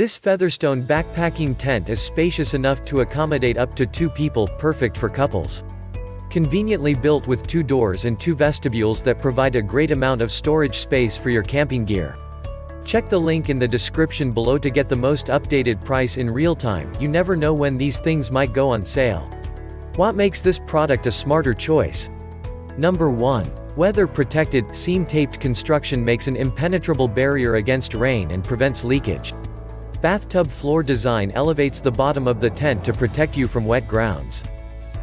This Featherstone backpacking tent is spacious enough to accommodate up to two people, perfect for couples. Conveniently built with two doors and two vestibules that provide a great amount of storage space for your camping gear. Check the link in the description below to get the most updated price in real time, you never know when these things might go on sale. What makes this product a smarter choice? Number 1. Weather protected, seam taped construction makes an impenetrable barrier against rain and prevents leakage. Bathtub floor design elevates the bottom of the tent to protect you from wet grounds.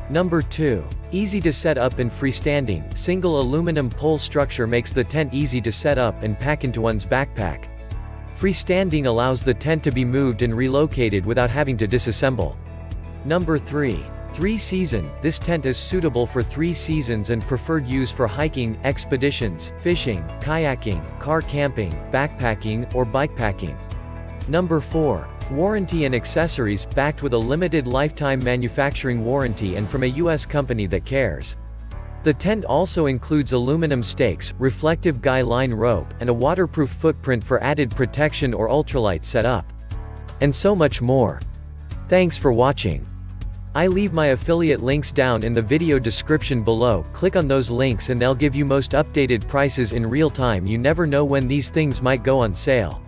Number 2. Easy to set up and freestanding, single aluminum pole structure makes the tent easy to set up and pack into one's backpack. Freestanding allows the tent to be moved and relocated without having to disassemble. Number 3. 3 Season, this tent is suitable for 3 seasons and preferred use for hiking, expeditions, fishing, kayaking, car camping, backpacking, or bikepacking. Number 4. Warranty and accessories, backed with a limited lifetime manufacturing warranty and from a US company that cares. The tent also includes aluminum stakes, reflective guy line rope, and a waterproof footprint for added protection or ultralight setup. And so much more. Thanks for watching. I leave my affiliate links down in the video description below, click on those links and they'll give you most updated prices in real time you never know when these things might go on sale.